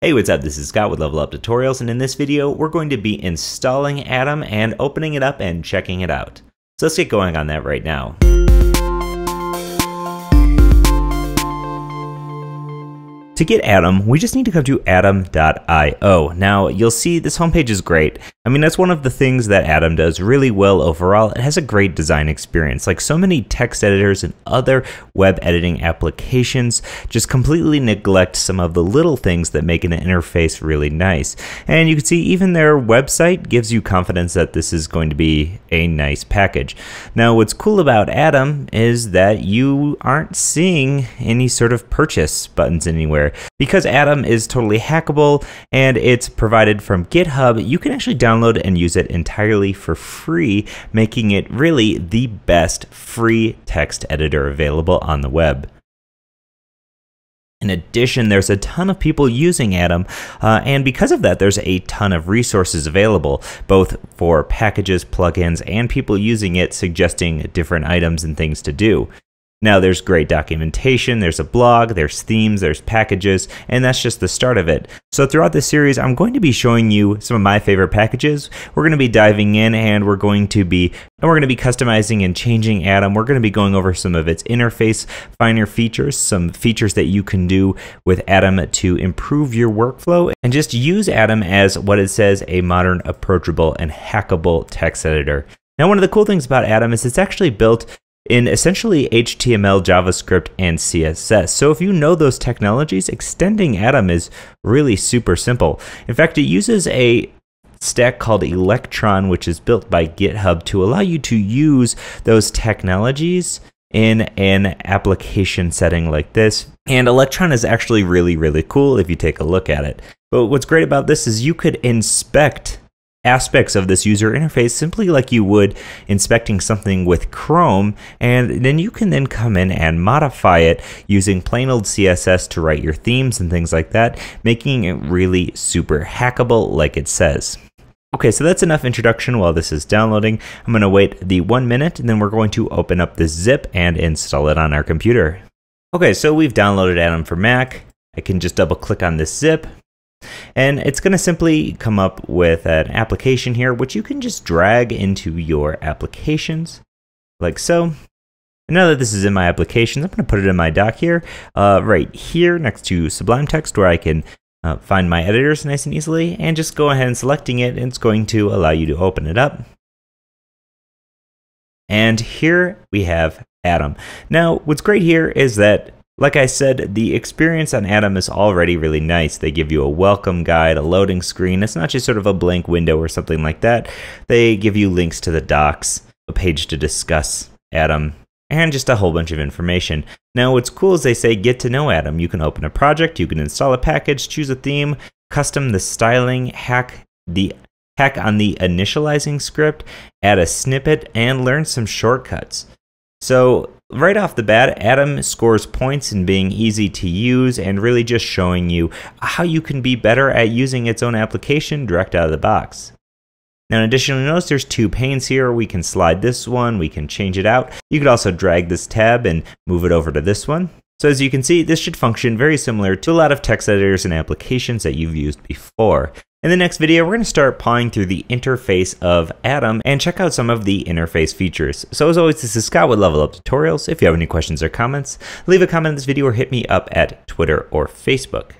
Hey, what's up? This is Scott with Level Up Tutorials, and in this video, we're going to be installing Atom and opening it up and checking it out. So let's get going on that right now. To get Atom, we just need to come to atom.io. Now, you'll see this homepage is great. I mean, that's one of the things that Atom does really well overall. It has a great design experience. Like so many text editors and other web editing applications just completely neglect some of the little things that make an interface really nice. And you can see even their website gives you confidence that this is going to be a nice package. Now, what's cool about Atom is that you aren't seeing any sort of purchase buttons anywhere. Because Atom is totally hackable and it's provided from GitHub, you can actually download and use it entirely for free, making it really the best free text editor available on the web. In addition, there's a ton of people using Atom, uh, and because of that, there's a ton of resources available, both for packages, plugins, and people using it suggesting different items and things to do. Now, there's great documentation, there's a blog, there's themes, there's packages, and that's just the start of it. So, throughout this series, I'm going to be showing you some of my favorite packages. We're going to be diving in and we're going to be and we're going to be customizing and changing Atom. We're going to be going over some of its interface finer features, some features that you can do with Atom to improve your workflow, and just use Atom as what it says a modern, approachable, and hackable text editor. Now, one of the cool things about Atom is it's actually built in essentially HTML, JavaScript, and CSS. So if you know those technologies, extending Atom is really super simple. In fact, it uses a stack called Electron, which is built by GitHub to allow you to use those technologies in an application setting like this. And Electron is actually really, really cool if you take a look at it. But what's great about this is you could inspect aspects of this user interface simply like you would inspecting something with Chrome and then you can then come in and modify it using plain old CSS to write your themes and things like that making it really super hackable like it says. Okay, so that's enough introduction while this is downloading. I'm going to wait the one minute and then we're going to open up this zip and install it on our computer. Okay, so we've downloaded Atom for Mac. I can just double click on this zip and it's going to simply come up with an application here, which you can just drag into your applications like so. And now that this is in my applications, I'm going to put it in my dock here, uh, right here next to Sublime Text, where I can uh, find my editors nice and easily, and just go ahead and selecting it, and it's going to allow you to open it up. And here we have Atom. Now, what's great here is that like I said, the experience on Atom is already really nice. They give you a welcome guide, a loading screen. It's not just sort of a blank window or something like that. They give you links to the docs, a page to discuss Atom, and just a whole bunch of information. Now, what's cool is they say get to know Atom. You can open a project, you can install a package, choose a theme, custom the styling, hack the hack on the initializing script, add a snippet, and learn some shortcuts. So right off the bat, Atom scores points in being easy to use and really just showing you how you can be better at using its own application direct out of the box. Now, in addition, notice there's two panes here. We can slide this one, we can change it out. You could also drag this tab and move it over to this one. So as you can see, this should function very similar to a lot of text editors and applications that you've used before. In the next video, we're going to start pawing through the interface of Atom and check out some of the interface features. So as always, this is Scott with Level Up Tutorials. If you have any questions or comments, leave a comment in this video or hit me up at Twitter or Facebook.